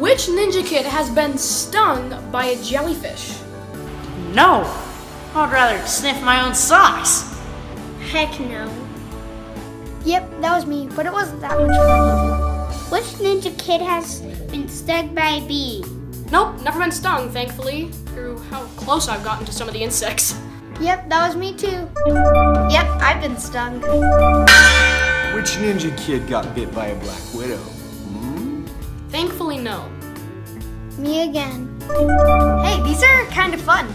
Which ninja kid has been stung by a jellyfish? No. I'd rather sniff my own socks. Heck no. Yep, that was me, but it wasn't that much fun. Which ninja kid has been stung by a bee? Nope, never been stung, thankfully, through how close I've gotten to some of the insects. Yep, that was me too. Yep, I've been stung. Which ninja kid got bit by a black widow? Thankfully, no. Me again. Hey, these are kind of fun.